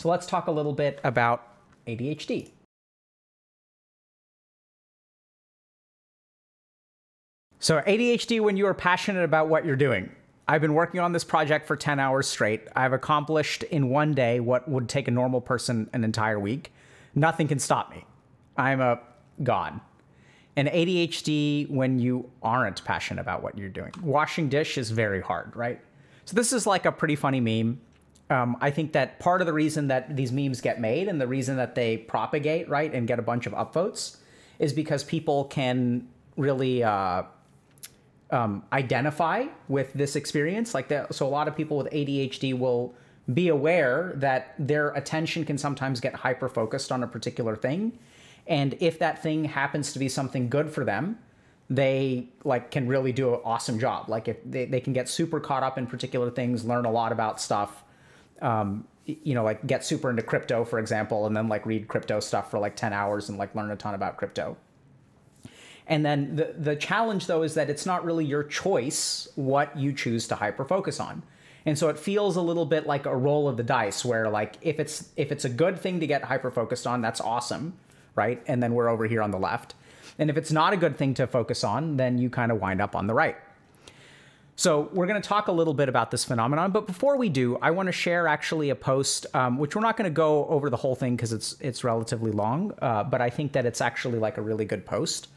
So let's talk a little bit about ADHD. So, ADHD when you are passionate about what you're doing. I've been working on this project for 10 hours straight. I've accomplished in one day what would take a normal person an entire week. Nothing can stop me. I'm a god. And ADHD when you aren't passionate about what you're doing. Washing dish is very hard, right? So, this is like a pretty funny meme. Um, I think that part of the reason that these memes get made and the reason that they propagate, right, and get a bunch of upvotes is because people can really. Uh, um, identify with this experience. Like that, so a lot of people with ADHD will be aware that their attention can sometimes get hyper focused on a particular thing, and if that thing happens to be something good for them, they like can really do an awesome job. Like if they, they can get super caught up in particular things, learn a lot about stuff. Um, you know, like get super into crypto, for example, and then like read crypto stuff for like 10 hours and like learn a ton about crypto. And then the, the challenge, though, is that it's not really your choice what you choose to hyper focus on. And so it feels a little bit like a roll of the dice where like if it's if it's a good thing to get hyper focused on, that's awesome, right? And then we're over here on the left. And if it's not a good thing to focus on, then you kind of wind up on the right. So we're going to talk a little bit about this phenomenon, but before we do, I want to share actually a post, um, which we're not going to go over the whole thing because it's it's relatively long, uh, but I think that it's actually like a really good post.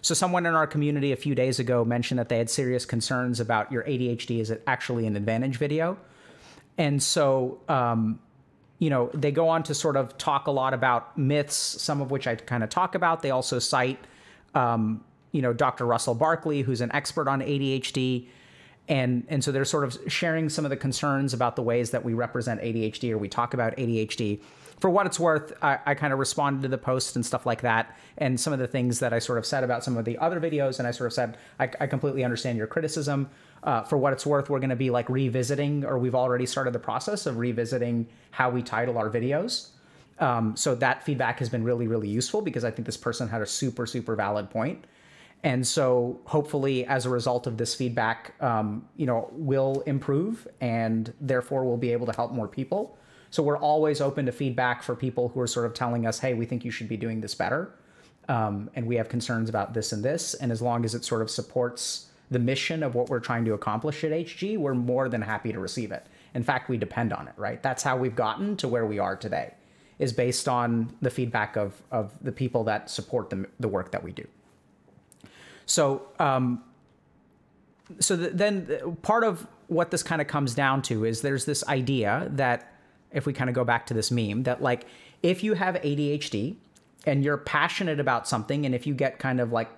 So, someone in our community a few days ago mentioned that they had serious concerns about your ADHD. Is it actually an advantage video? And so, um, you know, they go on to sort of talk a lot about myths, some of which I kind of talk about. They also cite, um, you know, Dr. Russell Barkley, who's an expert on ADHD. And, and so they're sort of sharing some of the concerns about the ways that we represent ADHD or we talk about ADHD for what it's worth, I, I kind of responded to the post and stuff like that, and some of the things that I sort of said about some of the other videos, and I sort of said I, I completely understand your criticism. Uh, for what it's worth, we're going to be like revisiting, or we've already started the process of revisiting how we title our videos. Um, so that feedback has been really, really useful because I think this person had a super, super valid point. And so hopefully, as a result of this feedback, um, you know, we'll improve, and therefore we'll be able to help more people. So we're always open to feedback for people who are sort of telling us, hey, we think you should be doing this better. Um, and we have concerns about this and this. And as long as it sort of supports the mission of what we're trying to accomplish at HG, we're more than happy to receive it. In fact, we depend on it, right? That's how we've gotten to where we are today, is based on the feedback of, of the people that support the, the work that we do. So, um, so the, then part of what this kind of comes down to is there's this idea that if we kind of go back to this meme, that like if you have ADHD and you're passionate about something, and if you get kind of like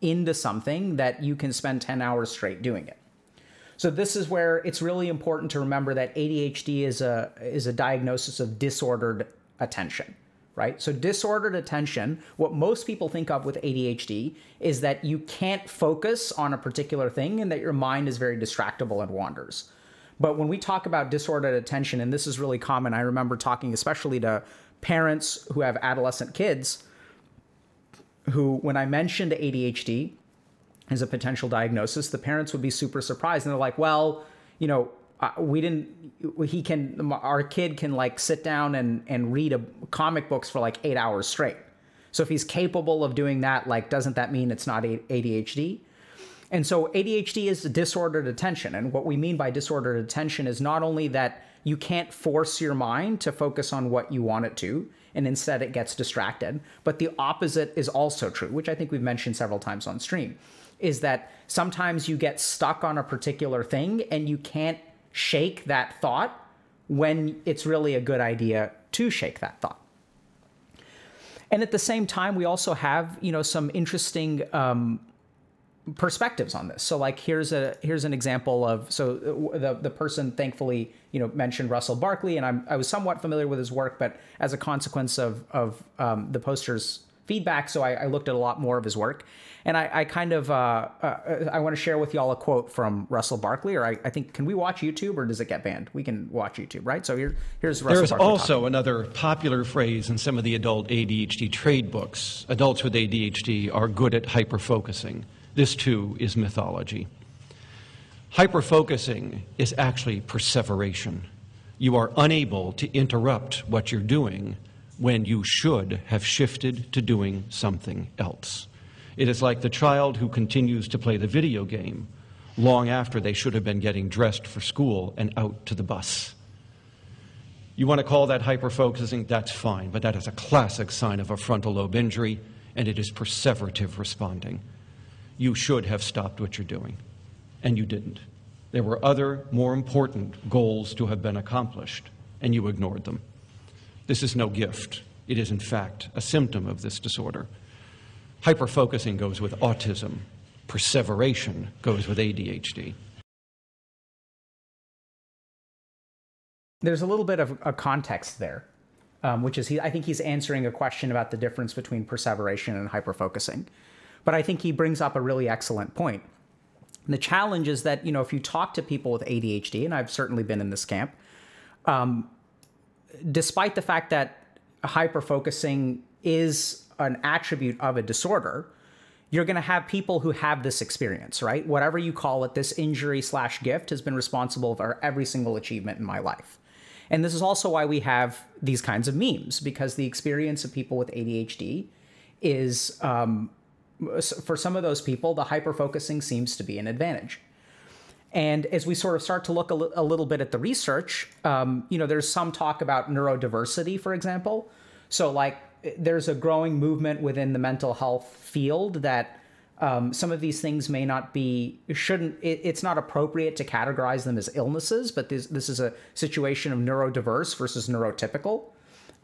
into something, that you can spend 10 hours straight doing it. So this is where it's really important to remember that ADHD is a is a diagnosis of disordered attention, right? So disordered attention, what most people think of with ADHD is that you can't focus on a particular thing and that your mind is very distractible and wanders. But when we talk about disordered attention, and this is really common, I remember talking especially to parents who have adolescent kids who, when I mentioned ADHD as a potential diagnosis, the parents would be super surprised. And they're like, well, you know, uh, we didn't, he can, our kid can like sit down and, and read a, comic books for like eight hours straight. So if he's capable of doing that, like, doesn't that mean it's not ADHD? And so ADHD is disordered attention. And what we mean by disordered attention is not only that you can't force your mind to focus on what you want it to, and instead it gets distracted, but the opposite is also true, which I think we've mentioned several times on stream, is that sometimes you get stuck on a particular thing and you can't shake that thought when it's really a good idea to shake that thought. And at the same time, we also have, you know, some interesting um, perspectives on this. So like here's a here's an example of so uh, the the person thankfully you know mentioned Russell Barkley and I'm I was somewhat familiar with his work, but as a consequence of of um, the poster's feedback, so I, I, looked at a lot more of his work, and I, I kind of uh, uh, I want to share with y'all a quote from Russell Barkley, or I, I, think can we watch YouTube or does it get banned? We can watch YouTube, right? So here here's Russell. There's Barkley also talking. another popular phrase in some of the adult ADHD trade books. Adults with ADHD are good at hyperfocusing. This too is mythology. Hyperfocusing is actually perseveration. You are unable to interrupt what you're doing when you should have shifted to doing something else. It is like the child who continues to play the video game long after they should have been getting dressed for school and out to the bus. You want to call that hyperfocusing? That's fine, but that is a classic sign of a frontal lobe injury, and it is perseverative responding. You should have stopped what you're doing, and you didn't. There were other, more important goals to have been accomplished, and you ignored them. This is no gift. It is, in fact, a symptom of this disorder. Hyperfocusing goes with autism, perseveration goes with ADHD. There's a little bit of a context there, um, which is he, I think he's answering a question about the difference between perseveration and hyperfocusing. But I think he brings up a really excellent point. And the challenge is that, you know, if you talk to people with ADHD, and I've certainly been in this camp, um, despite the fact that hyperfocusing is an attribute of a disorder, you're going to have people who have this experience, right? Whatever you call it, this injury slash gift has been responsible for every single achievement in my life. And this is also why we have these kinds of memes, because the experience of people with ADHD is, um, for some of those people, the hyperfocusing seems to be an advantage. And as we sort of start to look a, little bit at the research, um, you know, there's some talk about neurodiversity, for example. So, like, there's a growing movement within the mental health field that um, some of these things may not be shouldn't it, it's not appropriate to categorize them as illnesses but this this is a situation of neurodiverse versus neurotypical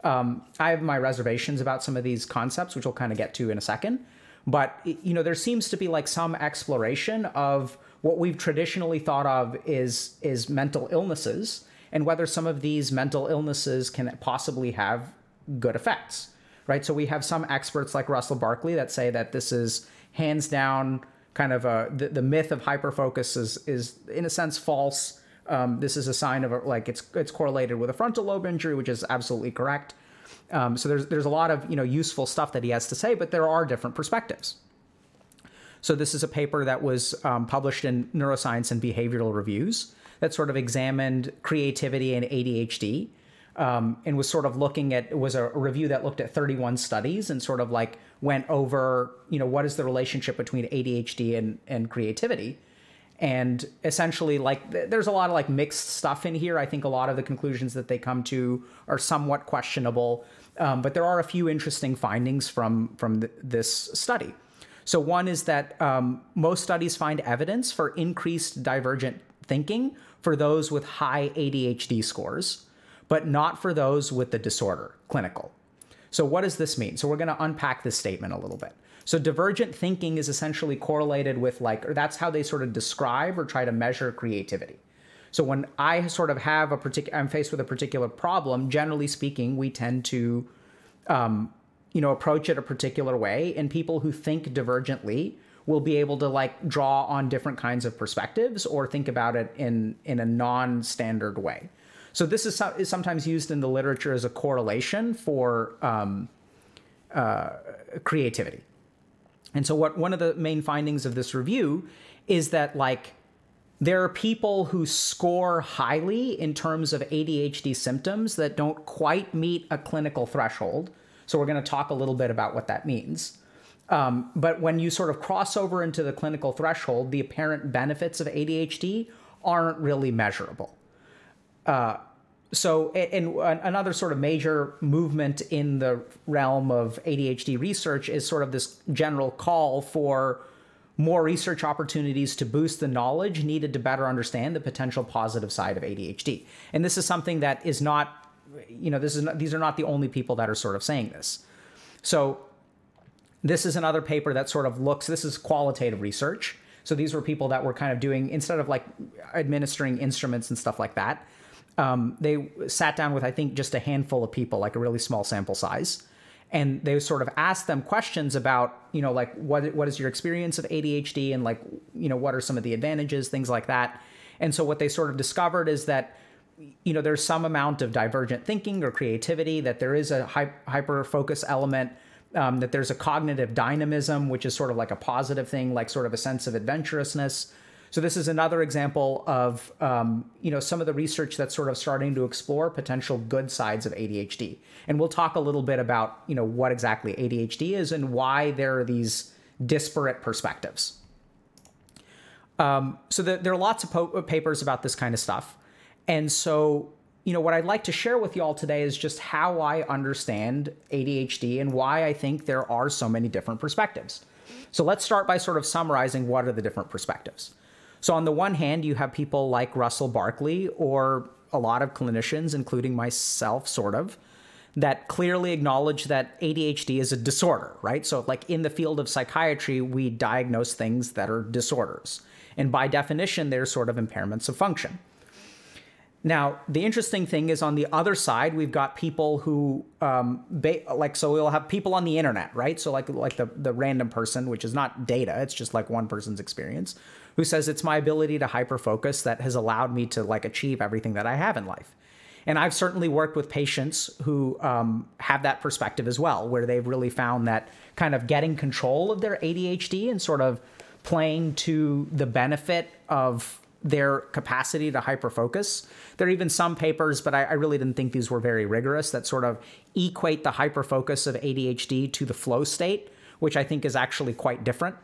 um, i have my reservations about some of these concepts which we'll kind of get to in a second but you know there seems to be like some exploration of what we've traditionally thought of is is mental illnesses and whether some of these mental illnesses can possibly have good effects right? So we have some experts like Russell Barkley that say that this is hands down kind of a the, the myth of hyperfocus is is in a sense false. Um, this is a sign of a, like it's it's correlated with a frontal lobe injury, which is absolutely correct. Um, so there's there's a lot of you know useful stuff that he has to say, but there are different perspectives. So this is a paper that was um, published in Neuroscience and Behavioral Reviews that sort of examined creativity and ADHD um, and was sort of looking at it was a, review that looked at 31 studies and sort of like went over you know what is the relationship between ADHD and and creativity. And essentially like there's a lot of like mixed stuff in here. I think a lot of the conclusions that they come to are somewhat questionable um, but there are a few interesting findings from from th- this study so one is that um, most studies find evidence for increased divergent thinking for those with high adhd scores but not for those with the disorder, clinical. So, what does this mean? So, we're going to unpack this statement a little bit. So, divergent thinking is essentially correlated with, like, or that's how they sort of describe or try to measure creativity. So, when I sort of have a particular, I'm faced with a particular problem, generally speaking, we tend to, um, you know, approach it a particular way. And people who think divergently will be able to like draw on different kinds of perspectives or think about it in in a non-standard way. So this is, is sometimes used in the literature as a correlation for um, uh, creativity. And so what one of the main findings of this review is that like there are people who score highly in terms of ADHD symptoms that don't quite meet a clinical threshold. So we're going to talk a little bit about what that means. Um, but when you sort of cross over into the clinical threshold, the apparent benefits of ADHD aren't really measurable. Uh, so, and another sort of major movement in the realm of ADHD research is sort of this general call for more research opportunities to boost the knowledge needed to better understand the potential positive side of ADHD. And this is something that is not, you know, this is not, these are not the only people that are sort of saying this. So, this is another paper that sort of looks. This is qualitative research. So these were people that were kind of doing instead of like administering instruments and stuff like that um, they sat down with I think just a handful of people, like a really small sample size, and they sort of asked them questions about you know like what what is your experience of ADHD and like you know what are some of the advantages, things like that. And so what they sort of discovered is that you know there's some amount of divergent thinking or creativity, that there is a hyper focus element. Um, that there's a cognitive dynamism, which is sort of like a positive thing, like sort of a sense of adventurousness. So this is another example of um, you know some of the research that's sort of starting to explore potential good sides of ADHD, and we'll talk a little bit about you know what exactly ADHD is and why there are these disparate perspectives. Um, so the, there are lots of papers about this kind of stuff, and so you know what I'd like to share with you all today is just how I understand ADHD and why I think there are so many different perspectives. So let's start by sort of summarizing what are the different perspectives. So, on the one hand, you have people like Russell Barkley or a lot of clinicians, including myself, sort of, that clearly acknowledge that ADHD is a disorder, right? So, like in the field of psychiatry, we diagnose things that are disorders. And by definition, they're sort of impairments of function. Now, the interesting thing is on the other side, we've got people who, um, ba- like, so we'll have people on the internet, right? So like, like the the random person, which is not data, it's just like one person's experience, who says it's my ability to hyper focus that has allowed me to like achieve everything that I have in life. And I've certainly worked with patients who um, have that perspective as well, where they've really found that kind of getting control of their ADHD and sort of playing to the benefit of their capacity to hyperfocus. There are even some papers, but I, I, really didn't think these were very rigorous, that sort of equate the hyperfocus of ADHD to the flow state, which I think is actually quite different.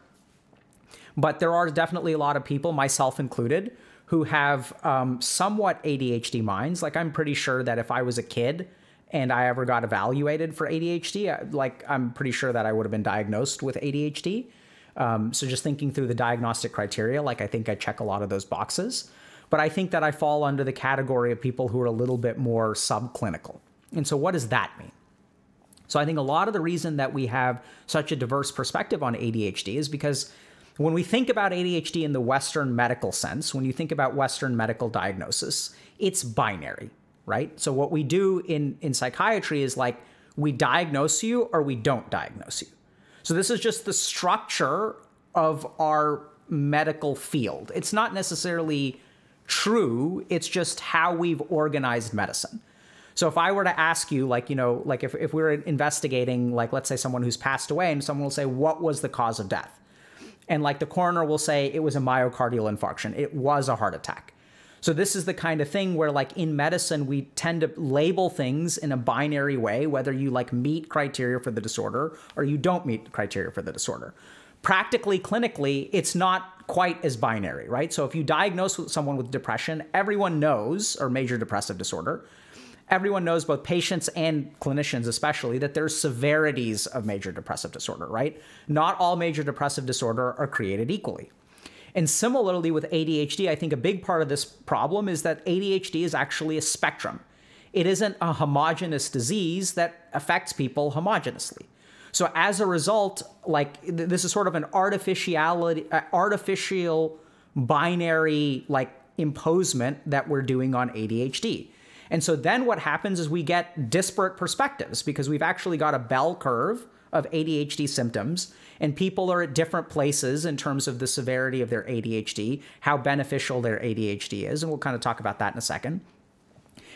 But there are definitely a lot of people, myself included, who have um, somewhat ADHD minds. Like, I'm pretty sure that if I was a kid and I ever got evaluated for ADHD, like, I'm pretty sure that I would have been diagnosed with ADHD. Um, so just thinking through the diagnostic criteria, like I think I check a lot of those boxes. But I think that I fall under the category of people who are a little bit more subclinical. And so what does that mean? So I think a lot of the reason that we have such a diverse perspective on ADHD is because when we think about ADHD in the Western medical sense, when you think about Western medical diagnosis, it's binary, right? So what we do in, in psychiatry is like we diagnose you or we don't diagnose you. So this is just the structure of our medical field. It's not necessarily true, it's just how we've organized medicine. So if I were to ask you, like, you know, like if, if we were investigating, like, let's say someone who's passed away and someone will say, what was the cause of death? And like the coroner will say, it was a myocardial infarction, it was a heart attack. So this is the kind of thing where like in medicine we tend to label things in a binary way whether you like meet criteria for the disorder or you don't meet criteria for the disorder. Practically clinically it's not quite as binary, right? So if you diagnose someone with depression, everyone knows or major depressive disorder, everyone knows both patients and clinicians especially that there's severities of major depressive disorder, right? Not all major depressive disorder are created equally. And similarly with ADHD, I think a big part of this problem is that ADHD is actually a spectrum. It isn't a homogenous disease that affects people homogeneously. So as a result, like this is sort of an artificiality, uh, artificial binary like imposement that we're doing on ADHD. And so then what happens is we get disparate perspectives because we've actually got a bell curve of ADHD symptoms, and people are at different places in terms of the severity of their ADHD, how beneficial their ADHD is, and we'll kind of talk about that in a second.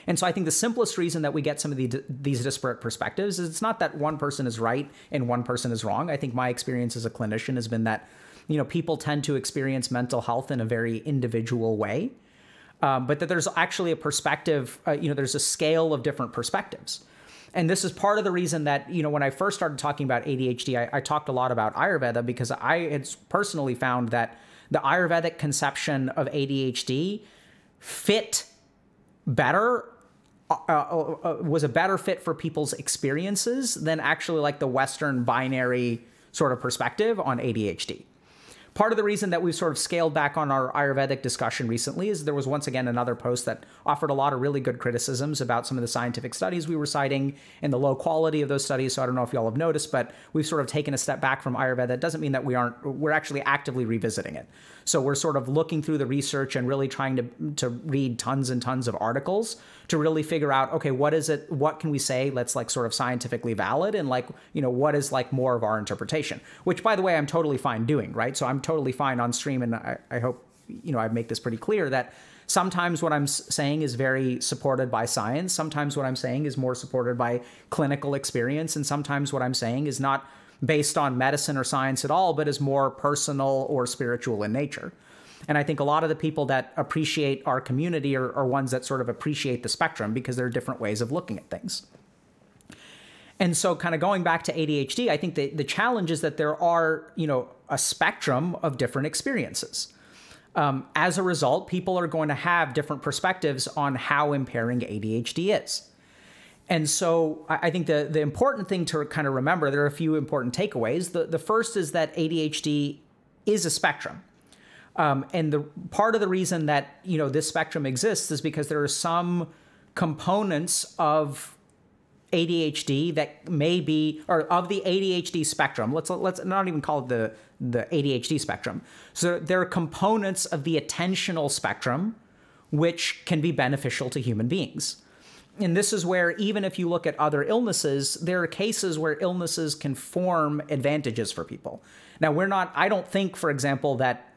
And so I think the simplest reason that we get some of the, these disparate perspectives is it's not that one person is right and one person is wrong. I think my experience as a clinician has been that you know people tend to experience mental health in a very individual way, um, but that there's actually a perspective. Uh, you know, there's a scale of different perspectives. And this is part of the reason that, you know, when I first started talking about ADHD, I, I talked a lot about Ayurveda because I had personally found that the Ayurvedic conception of ADHD fit better uh, uh, uh, was a better fit for people's experiences than actually like the Western binary sort of perspective on ADHD. Part of the reason that we've sort of scaled back on our Ayurvedic discussion recently is there was once again another post that offered a lot of really good criticisms about some of the scientific studies we were citing and the low quality of those studies. So I don't know if y'all have noticed, but we've sort of taken a step back from Ayurveda. That doesn't mean that we aren't, we're actually actively revisiting it. So we're sort of looking through the research and really trying to, to read tons and tons of articles to really figure out, okay, what is it, what can we say that's like sort of scientifically valid and like, you know, what is like more of our interpretation, which by the way, I'm totally fine doing, right? So I'm totally fine on stream. And I, I hope, you know, I make this pretty clear that sometimes what I'm saying is very supported by science. Sometimes what I'm saying is more supported by clinical experience. And sometimes what I'm saying is not based on medicine or science at all, but is more personal or spiritual in nature. And I think a lot of the people that appreciate our community are, are ones that sort of appreciate the spectrum because there are different ways of looking at things. And so, kind of going back to ADHD, I think the, the challenge is that there are, you know, a spectrum of different experiences. Um, as a result, people are going to have different perspectives on how impairing ADHD is. And so I think the, the important thing to kind of remember, there are a few important takeaways. The, the first is that ADHD is a spectrum. Um, and the part of the reason that you know this spectrum exists is because there are some components of ADHD that may be, or of the ADHD spectrum. Let's let's not even call it the the ADHD spectrum. So there are components of the attentional spectrum which can be beneficial to human beings. And this is where even if you look at other illnesses, there are cases where illnesses can form advantages for people. Now, we're not, I don't think, for example, that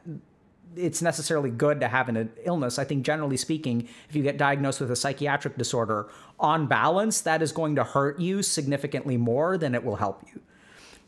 it's necessarily good to have an illness. I think generally speaking, if you get diagnosed with a psychiatric disorder, on balance, that is going to hurt you significantly more than it will help you.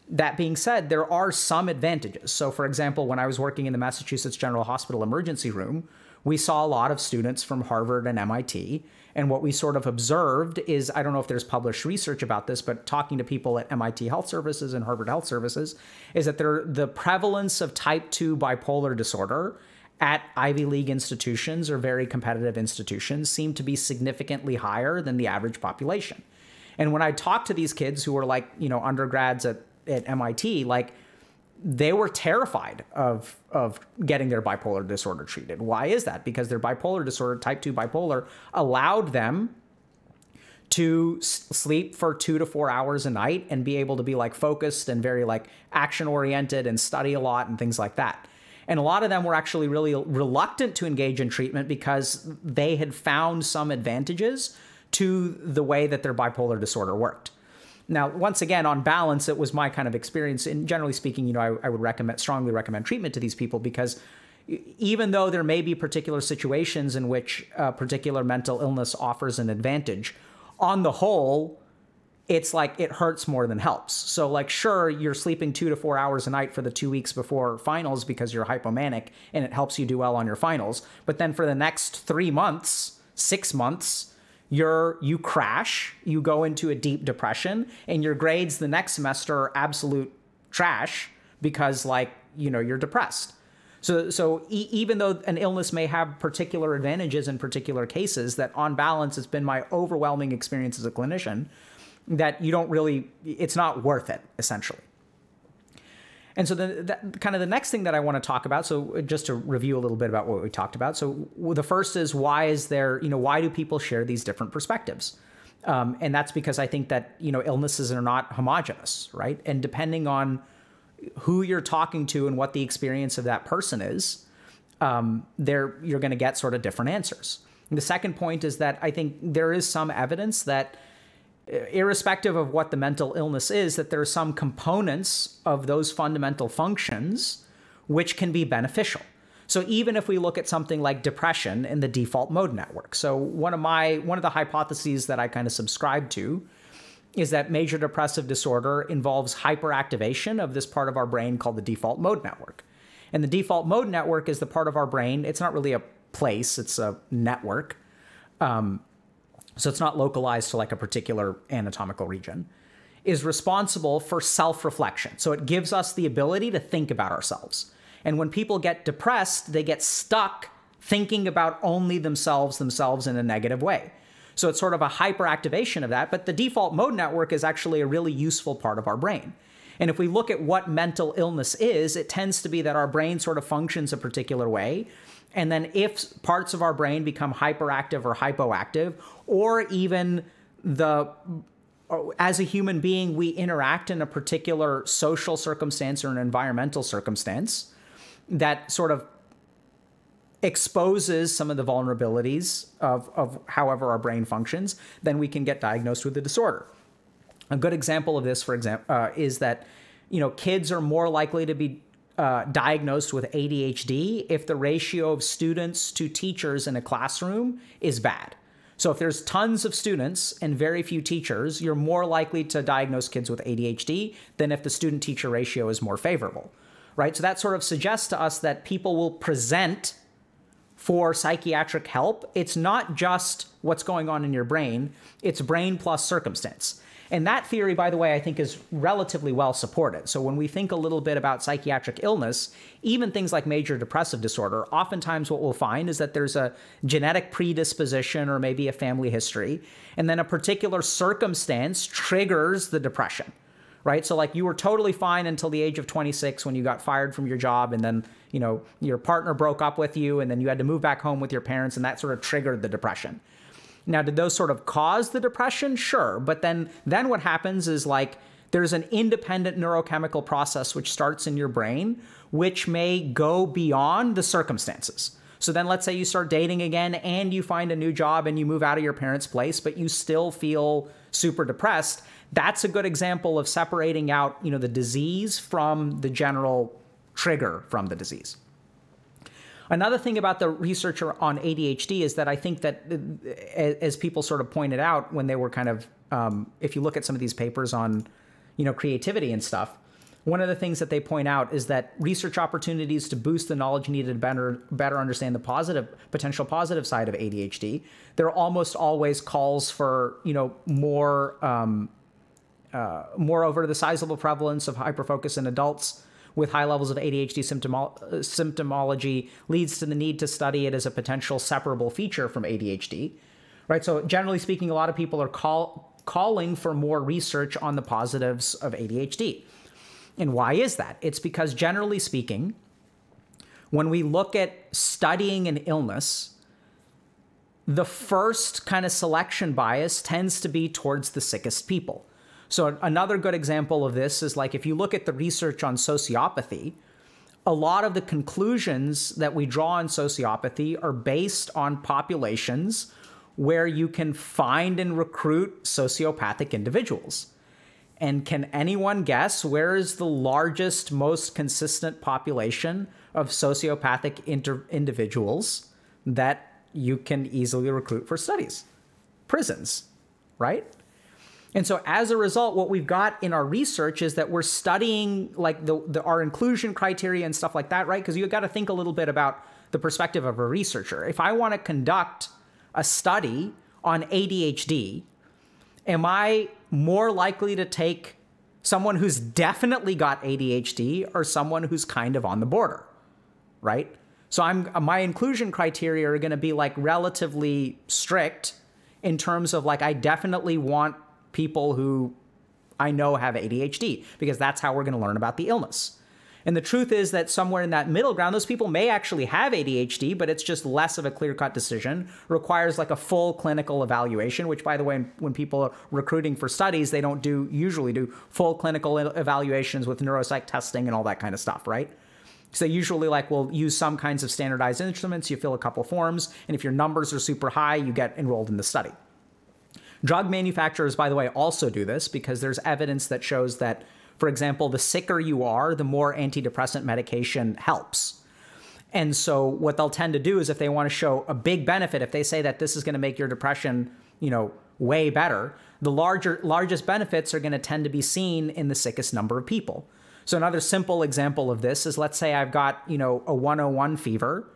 That being said, there are some advantages. So, for example, when I was working in the Massachusetts General Hospital emergency room, we saw a lot of students from Harvard and MIT. And what we sort of observed is I don't know if there's published research about this, but talking to people at MIT Health Services and Harvard Health Services, is that there, the prevalence of type 2 bipolar disorder at Ivy League institutions or very competitive institutions seem to be significantly higher than the average population. And when I talk to these kids who are like, you know, undergrads at, at MIT, like they were terrified of of getting their bipolar disorder treated. Why is that? Because their bipolar disorder, type 2 bipolar, allowed them to sleep for 2 to 4 hours a night and be able to be like focused and very like action oriented and study a lot and things like that. And a lot of them were actually really reluctant to engage in treatment because they had found some advantages to the way that their bipolar disorder worked. Now, once again, on balance, it was my kind of experience. And generally speaking, you know, I, I would recommend strongly recommend treatment to these people because even though there may be particular situations in which a particular mental illness offers an advantage, on the whole, it's like it hurts more than helps. So, like, sure, you're sleeping two to four hours a night for the two weeks before finals because you're hypomanic and it helps you do well on your finals. But then for the next three months, six months, you're you crash, you go into a deep depression, and your grades the next semester are absolute trash because like you know you're depressed. So so e- even though an illness may have particular advantages in particular cases, that on balance, it's been my overwhelming experience as a clinician that you don't really it's not worth it essentially. And so the, the, kind of the next thing that I want to talk about, so just to review a little bit about what we talked about. So the first is why is there, you know, why do people share these different perspectives? Um, and that's because I think that you know illnesses are not homogenous, right? And depending on who you're talking to and what the experience of that person is, um, there you're going to get sort of different answers. And the second point is that I think there is some evidence that irrespective of what the mental illness is, that there are some components of those fundamental functions which can be beneficial. So even if we look at something like depression in the default mode network. So one of my one of the hypotheses that I kind of subscribe to is that major depressive disorder involves hyperactivation of this part of our brain called the default mode network. And the default mode network is the part of our brain, it's not really a place, it's a network. Um, so it's not localized to like a particular anatomical region, is responsible for self reflection. So it gives us the ability to think about ourselves. And when people get depressed, they get stuck thinking about only themselves, themselves in a negative way. So it's sort of a hyperactivation of that. But the default mode network is actually a really useful part of our brain. And if we look at what mental illness is, it tends to be that our brain sort of functions a particular way. And then if parts of our brain become hyperactive or hypoactive, or even the as a human being, we interact in a particular social circumstance or an environmental circumstance that sort of exposes some of the vulnerabilities of, of however our brain functions, then we can get diagnosed with a disorder. A good example of this, for example, uh, is that you know kids are more likely to be uh, diagnosed with ADHD if the ratio of students to teachers in a classroom is bad. So if there's tons of students and very few teachers, you're more likely to diagnose kids with ADHD than if the student teacher ratio is more favorable. right? So that sort of suggests to us that people will present for psychiatric help. It's not just what's going on in your brain, it's brain plus circumstance. And that theory, by the way, I think is relatively well supported. So when we think a little bit about psychiatric illness, even things like major depressive disorder, oftentimes what we'll find is that there's a genetic predisposition or maybe a family history, and then a particular circumstance triggers the depression. Right? So like you were totally fine until the age of 26 when you got fired from your job and then, you know, your partner broke up with you and then you had to move back home with your parents and that sort of triggered the depression. Now, did those sort of cause the depression? Sure. But then, then what happens is like there's an independent neurochemical process which starts in your brain, which may go beyond the circumstances. So then let's say you start dating again and you find a new job and you move out of your parents' place, but you still feel super depressed. That's a good example of separating out, you know, the disease from the general trigger from the disease. Another thing about the researcher on ADHD is that I think that, uh, as people sort of pointed out when they were kind of, um, if you look at some of these papers on, you know, creativity and stuff, one of the things that they point out is that research opportunities to boost the knowledge needed to better better understand the positive potential positive side of ADHD. There are almost always calls for you know more. Um, uh, moreover, the sizable prevalence of hyperfocus in adults with high levels of ADHD symptomo- symptomology leads to the need to study it as a potential separable feature from ADHD. Right? So generally speaking, a lot of people are call, calling for more research on the positives of ADHD. And why is that? It's because generally speaking, when we look at studying an illness, the first kind of selection bias tends to be towards the sickest people. So another good example of this is like if you look at the research on sociopathy, a lot of the conclusions that we draw on sociopathy are based on populations where you can find and recruit sociopathic individuals. And can anyone guess where is the largest, most consistent population of sociopathic individuals that you can easily recruit for studies? Prisons, right? And so as a result, what we've got in our research is that we're studying like the, the our inclusion criteria and stuff like that, right? Because you've got to think a little bit about the perspective of a researcher. If I want to conduct a study on ADHD, am I more likely to take someone who's definitely got ADHD or someone who's kind of on the border, right? So I'm my inclusion criteria are going to be like relatively strict in terms of like I definitely want people who I know have ADHD because that's how we're going to learn about the illness. And the truth is that somewhere in that middle ground, those people may actually have ADHD, but it's just less of a clear cut decision, requires like a full clinical evaluation, which, by the way, when people are recruiting for studies, they don't do usually do full clinical evaluations with neuropsych testing and all that kind of stuff, right? So usually like we'll use some kinds of standardized instruments. You fill a couple forms, and if your numbers are super high, you get enrolled in the study. Drug manufacturers, by the way, also do this because there's evidence that shows that, for example, the sicker you are, the more antidepressant medication helps. And so what they'll tend to do is if they want to show a big benefit, if they say that this is going to make your depression, you know, way better, the larger largest benefits are going to tend to be seen in the sickest number of people. So another simple example of this is let's say I've got, you know, a 101 fever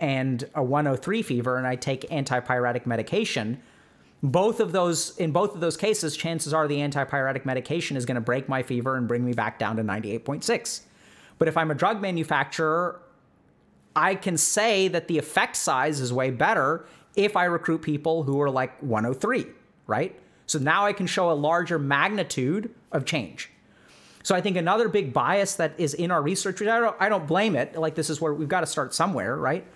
and a 103 fever and I take antipyretic medication both of those in both of those cases chances are the antipyretic medication is going to break my fever and bring me back down to 98.6 but if i'm a drug manufacturer i can say that the effect size is way better if i recruit people who are like 103 right? So now i can show a larger magnitude of change. So i think another big bias that is in our research which i don't, I don't blame it like this is where we've got to start somewhere right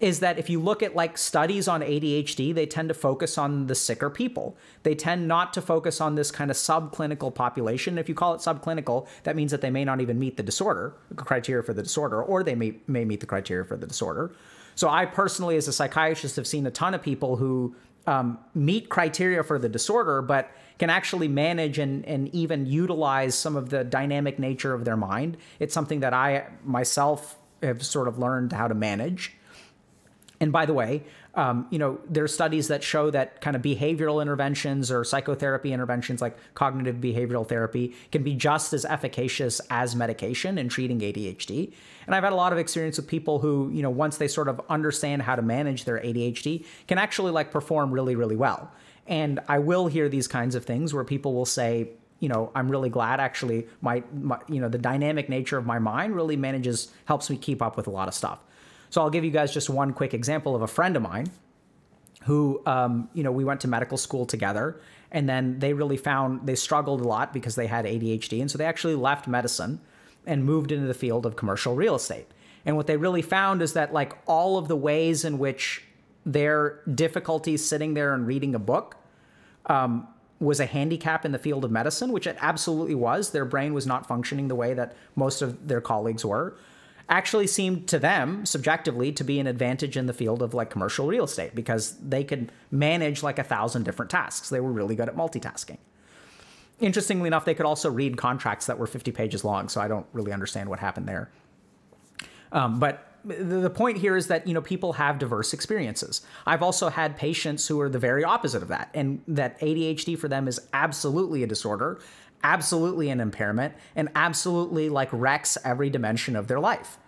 is that if you look at like studies on ADHD, they tend to focus on the sicker people. They tend not to focus on this kind of subclinical population. If you call it subclinical, that means that they may not even meet the disorder criteria for the disorder, or they may may meet the criteria for the disorder. So I personally, as a psychiatrist, have seen a ton of people who um, meet criteria for the disorder, but can actually manage and, and even utilize some of the dynamic nature of their mind. It's something that I myself have sort of learned how to manage And by the way, um, you know, there are studies that show that kind of behavioral interventions or psychotherapy interventions like cognitive behavioral therapy can be just as efficacious as medication in treating ADHD. And I've had a lot of experience with people who, you know, once they sort of understand how to manage their ADHD, can actually like perform really, really well. And I will hear these kinds of things where people will say, you know, I'm really glad actually my, my you know, the dynamic nature of my mind really manages, helps me keep up with a lot of stuff. So I'll give you guys just one quick example of a friend of mine who, um, you know, we went to medical school together, and then they really found they struggled a lot because they had ADHD, and so they actually left medicine and moved into the field of commercial real estate. And what they really found is that like all of the ways in which their difficulties sitting there and reading a book um, was a handicap in the field of medicine, which it absolutely was. Their brain was not functioning the way that most of their colleagues were actually seemed to them subjectively to be an advantage in the field of like commercial real estate because they could manage like a thousand different tasks. They were really good at multitasking. Interestingly enough, they could also read contracts that were 50 pages long, so I don't really understand what happened there. Um, but the point here is that you know people have diverse experiences. I've also had patients who are the very opposite of that, and that ADHD for them is absolutely a disorder, absolutely an impairment and absolutely like wrecks every dimension of their life.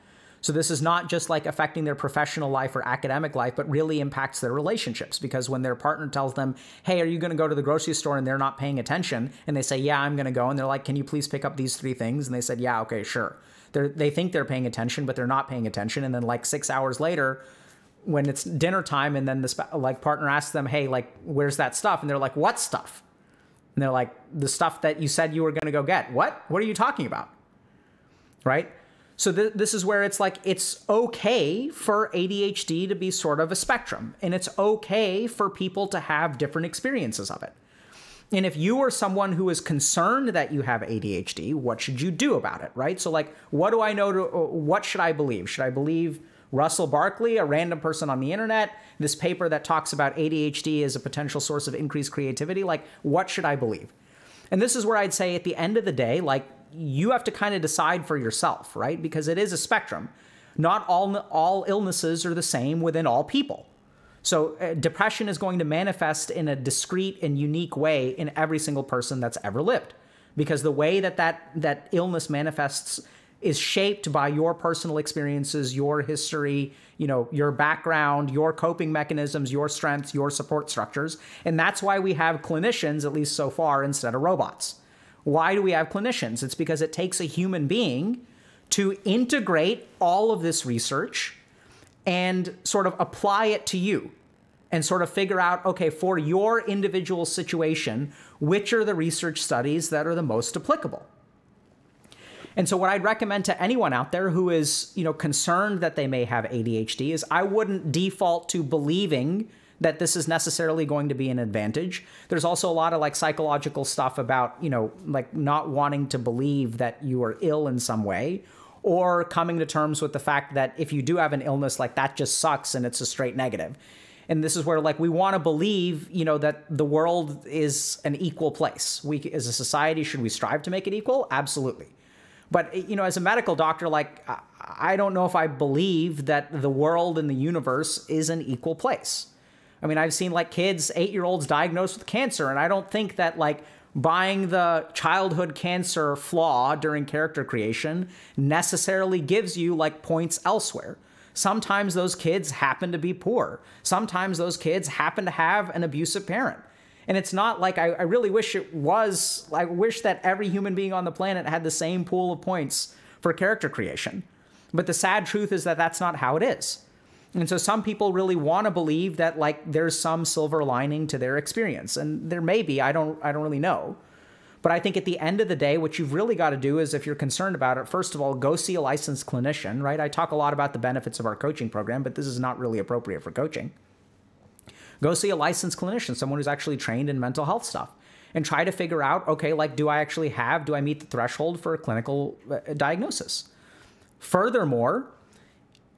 So this is not just like affecting their professional life or academic life, but really impacts their relationships because when their partner tells them, "Hey, are you going to go to the grocery store?" and they're not paying attention, and they say, "Yeah, I'm going to go," and they're like, "Can you please pick up these three things?" and they said, "Yeah, okay, sure." They they think they're paying attention, but they're not paying attention, and then like six hours later, when it's dinner time, and then the like partner asks them, "Hey, like, where's that stuff?" and they're like, "What stuff?" And they're like, the stuff that you said you were going to go get. What? What are you talking about? Right? So th- this is where it's like it's okay for ADHD to be sort of a spectrum, and it's okay for people to have different experiences of it. And if you are someone who is concerned that you have ADHD, what should you do about it, right? So like, what do I know to what should I believe? Should I believe Russell Barkley, a random person on the internet, this paper that talks about ADHD as a potential source of increased creativity. Like, what should I believe? And this is where I'd say at the end of the day, like, you have to kind of decide for yourself, right? Because it is a spectrum. Not all, all illnesses are the same within all people. So, uh, depression is going to manifest in a discrete and unique way in every single person that's ever lived. Because the way that that, that illness manifests is shaped by your personal experiences, your history, you know, your background, your coping mechanisms, your strengths, your support structures. And that's why we have clinicians, at least so far, instead of robots. Why do we have clinicians? It's because it takes a human being to integrate all of this research and sort of apply it to you and sort of figure out okay, for your individual situation, which are the research studies that are the most applicable. And so what I'd recommend to anyone out there who is, you know, concerned that they may have ADHD is I wouldn't default to believing that this is necessarily going to be an advantage. There's also a lot of like psychological stuff about, you know, like not wanting to believe that you are ill in some way or coming to terms with the fact that if you do have an illness like that just sucks and it's a straight negative. And this is where like we want to believe, you know, that the world is an equal place. We as a society should we strive to make it equal? Absolutely. But eh, you know, as a medical doctor, like I don't know if I believe that the world and the universe is an equal place. I mean, I've seen like kids, eight year olds diagnosed with cancer, and I don't think that like buying the childhood cancer flaw during character creation necessarily gives you like points elsewhere. Sometimes those kids happen to be poor. Sometimes those kids happen to have an abusive parent. And it's not like I, I really wish it was, I wish that every human being on the planet had the same pool of points for character creation. But the sad truth is that that's not how it is. And so some people really want to believe that like there's some silver lining to their experience. And there may be, I don't I don't really know. But I think at the end of the day, what you've really got to do is if you're concerned about it, first of all, go see a licensed clinician, right? I talk a lot about the benefits of our coaching program, but this is not really appropriate for coaching. Go see a licensed clinician, someone who's actually trained in mental health stuff, and try to figure out okay, like, do I actually have, do I meet the threshold for a clinical uh, diagnosis? Furthermore,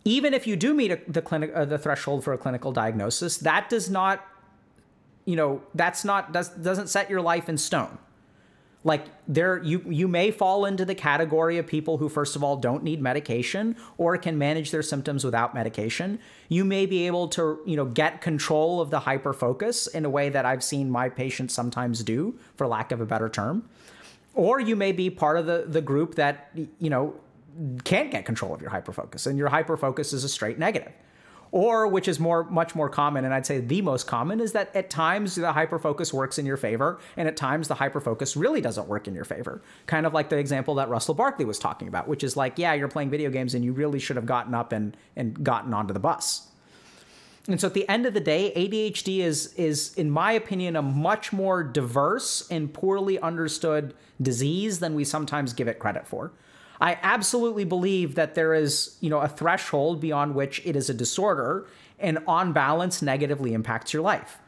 even if you do meet a, the clinic, uh, the threshold for a clinical diagnosis, that does not, you know, that's not does doesn't set your life in stone. Like there you you may fall into the category of people who first of all don't need medication or can manage their symptoms without medication. You may be able to you know get control of the hyperfocus in a way that i've seen my patients sometimes do for lack of a better term. Or you may be part of the the group that you know can't get control of your hyperfocus and your hyperfocus is a straight negative or which is more much more common and i'd say the most common is that at times the hyperfocus works in your favor and at times the hyperfocus really doesn't work in your favor. Kind of like the example that russell barkley was talking about which is like yeah you're playing video games and you really should have gotten up and and gotten onto the bus. And so at the end of the day adhd is is in my opinion a much more diverse and poorly understood disease than we sometimes give it credit for I absolutely believe that there is, you know, a threshold beyond which it is a disorder and on balance negatively impacts your life.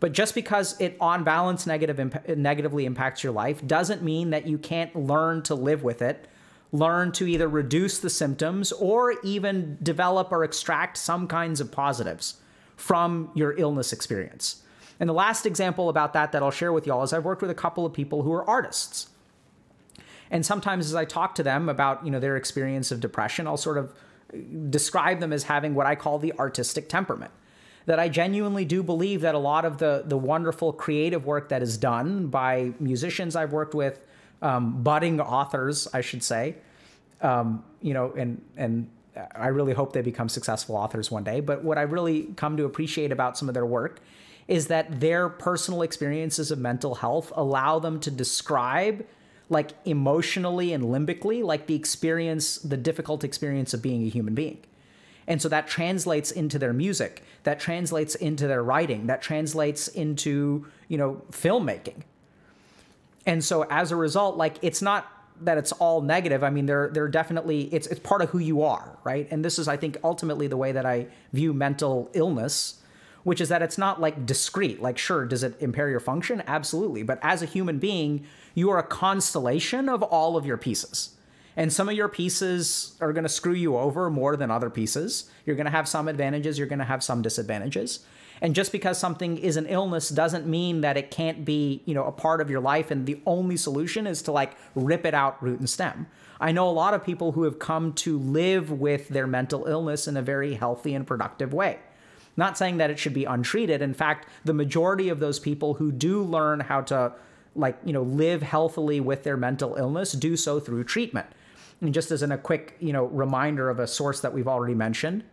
But just because it on balance negative imp- negatively impacts your life doesn't mean that you can't learn to live with it, learn to either reduce the symptoms or even develop or extract some kinds of positives from your illness experience. And the last example about that that I'll share with y'all is I've worked with a couple of people who are artists. And sometimes as I talk to them about, you know, their experience of depression, I'll sort of describe them as having what I call the artistic temperament. That I genuinely do believe that a lot of the the wonderful creative work that is done by musicians I've worked with, um, budding authors, I should say, um, you know, and and I really hope they become successful authors one day. But what I really come to appreciate about some of their work is that their personal experiences of mental health allow them to describe like emotionally and limbically, like the experience, the difficult experience of being a human being. And so that translates into their music, that translates into their writing, that translates into, you know, filmmaking. And so as a result, like it's not that it's all negative. I mean, they're they're definitely it's it's part of who you are, right? And this is, I think, ultimately the way that I view mental illness which is that it's not like discrete. Like, sure, does it impair your function? Absolutely. But as a human being, you are a constellation of all of your pieces. And some of your pieces are going to screw you over more than other pieces. You're going to have some advantages, you're going to have some disadvantages. And just because something is an illness doesn't mean that it can't be, you know, a part of your life and the only solution is to like rip it out root and stem. I know a lot of people who have come to live with their mental illness in a very healthy and productive way. Not saying that it should be untreated. In fact, the majority of those people who do learn how to like, you know, live healthily with their mental illness do so through treatment. And just as in a quick, you know, reminder of a source that we've already mentioned,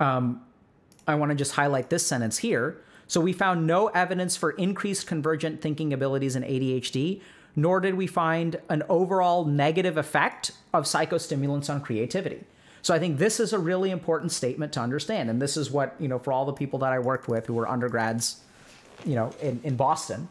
um, I want to just highlight this sentence here. So we found no evidence for increased convergent thinking abilities in ADHD, nor did we find an overall negative effect of psychostimulants on creativity. So I think this is a really important statement to understand. And this is what, you know, for all the people that I worked with who were undergrads, you know, in, in Boston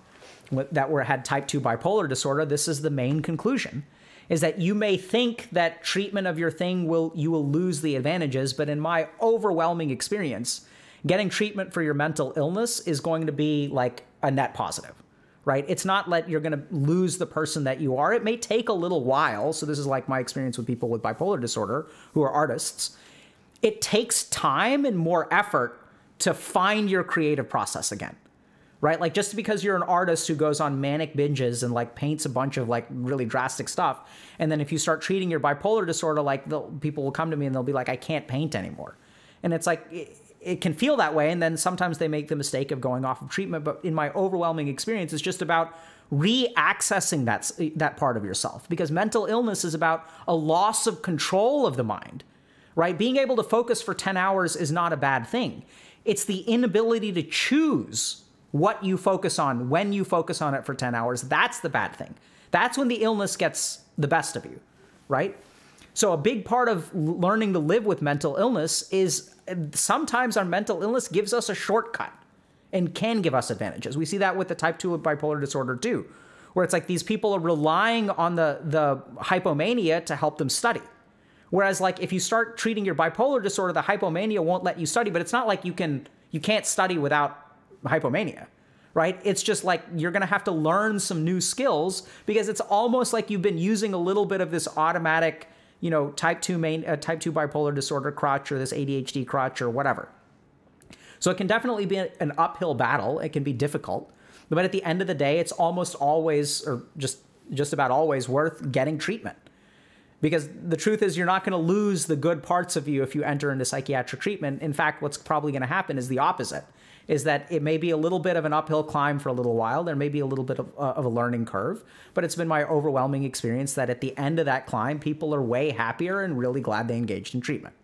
that were had type 2 bipolar disorder, this is the main conclusion is that you may think that treatment of your thing will you will lose the advantages, but in my overwhelming experience, getting treatment for your mental illness is going to be like a net positive right? It's not that you're going to lose the person that you are. It may take a little while. So, this is like my experience with people with bipolar disorder who are artists. It takes time and more effort to find your creative process again, right? Like, just because you're an artist who goes on manic binges and like paints a bunch of like really drastic stuff, and then if you start treating your bipolar disorder, like the people will come to me and they'll be like, I can't paint anymore. And it's like, it can feel that way and then sometimes they make the mistake of going off of treatment but in my overwhelming experience it's just about re-accessing that that part of yourself because mental illness is about a loss of control of the mind right? Being able to focus for 10 hours is not a bad thing. It's the inability to choose what you focus on when you focus on it for 10 hours. That's the bad thing. That's when the illness gets the best of you right so a big part of learning to live with mental illness is sometimes our mental illness gives us a shortcut and can give us advantages. We see that with the type 2 of bipolar disorder too, where it's like these people are relying on the the hypomania to help them study. Whereas like if you start treating your bipolar disorder, the hypomania won't let you study, but it's not like you can you can't study without hypomania. Right? It's just like you're going to have to learn some new skills because it's almost like you've been using a little bit of this automatic you know, type 2 main uh, type 2 bipolar disorder crutch or this ADHD crutch or whatever. So it can definitely be an uphill battle. It can be difficult. But at the end of the day, it's almost always, or just just about always, worth getting treatment. Because the truth is, you're not going to lose the good parts of you if you enter into psychiatric treatment. In fact, what's probably going to happen is the opposite is that it may be a little bit of an uphill climb for a little while. There may be a little bit of, uh, of a learning curve, but it's been my overwhelming experience that at the end of that climb, people are way happier and really glad they engaged in treatment.